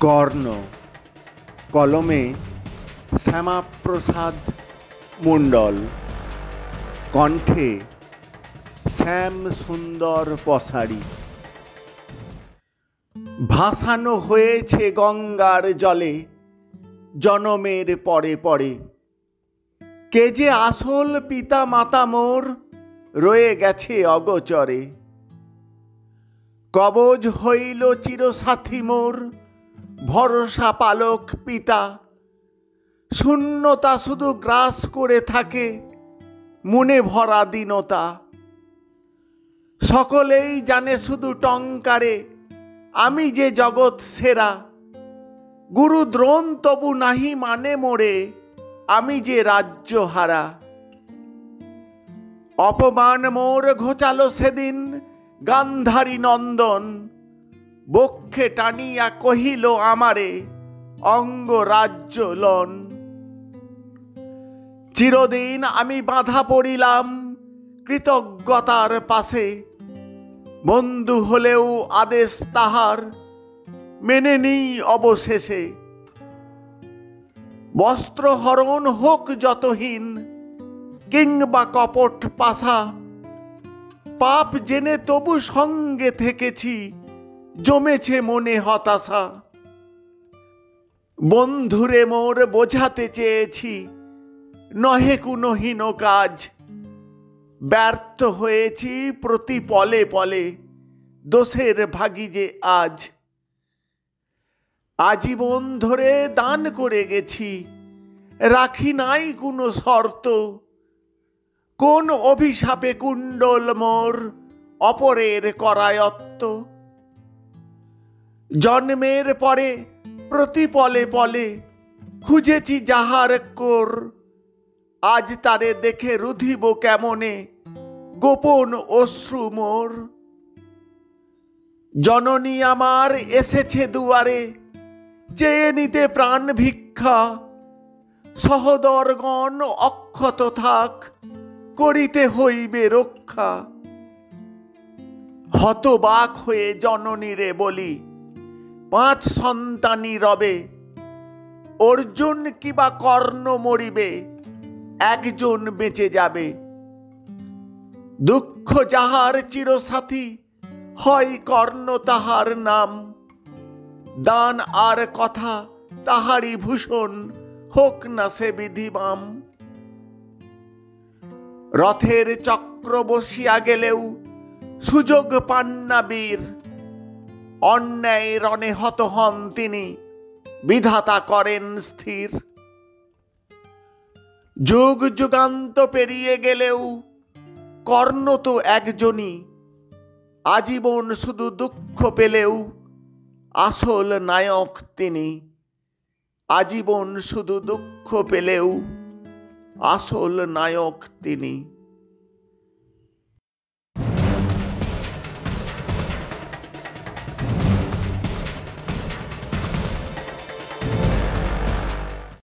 কর্ণ, কলমে শ্যামাপ্রসাদ মণ্ডল, কণ্ঠে শ্যাম সুন্দর পশারি ভাসানো হয়েছে গঙ্গার জলে, জনমের পরে পরে। কে যে আসল পিতা মাতা মোর, রয়ে গেছে অগচরে। কবজ হইল চিরসাথী মোর ভরসা পালক পিতা। শূন্যতা শুধু গ্রাস করে থাকে, মনে ভরা দীনতা। সকলেই জানে শুধু টঙ্কারে, আমি যে জগৎ সেরা। গুরু দ্রোণ তবু নাহি মানে মোরে, আমি যে রাজ্য হারা। অপমান মোর ঘোচালো সেদিন গান্ধারী নন্দন। বক্ষে টানিয়া কহিল আমারে, অঙ্গ রাজ্য লন। চিরদিন আমি বাধা পড়িলাম কৃতজ্ঞতার পাশে। বন্ধু হলেও আদেশ তাহার, মেনে নিই অবশেষে। বস্ত্রহরণ হোক যতহীন, কিংবা কপট পাশা, পাপ জেনে তবু সঙ্গে থেকেছি। জমেছে মনে হতাশা। বন্ধুরে মোর বোঝাতে চেয়েছি, নহে কোনো হীন কাজ। ব্যর্থ হয়েছি প্রতি পলে পলে, দোষের ভাগি যে আজ। আজীবন ধরে দান করে গেছি, রাখি নাই কোনো শর্ত। কোন অভিশাপে কুণ্ডল মোর অপরের করায়ত্ত। জন্মের পরে প্রতি পলে পলে খুঁজেছি যাহার কোর। আজ তারে দেখে রুধিব কেমনে গোপন অশ্রু মোর। জননী আমার এসেছে দুয়ারে, চেয়ে নিতে প্রাণ ভিক্ষা। সহদরগণ অক্ষত থাক, করিতে হইবে রক্ষা। হতবাক হয়ে জননীরে বলি পাঁচ সন্তানী রবে। অর্জুন কিবা কর্ণ মরিবে, একজন বেঁচে যাবে। দুঃখ যাহার চিরসাথী, হয় কর্ণ তাহার নাম। দান আর কথা তাহারি ভূষণ, হোক না সে বিধিবাম রথের চক্র বসিয়া গেলেও সুযোগ পান না বীর অন্যায় রণে হত হন তিনি, বিধাতা করেন স্থির। যুগ যুগান্ত পেরিয়ে গেলেও কর্ণ তো একজনই, আজীবন শুধু দুঃখ পেলেও আসল নায়ক তিনি। আজীবন শুধু দুঃখ পেলেও আসল নায়ক তিনি।